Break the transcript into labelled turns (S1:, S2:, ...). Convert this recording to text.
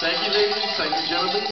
S1: Thank you, ladies. Thank you, gentlemen.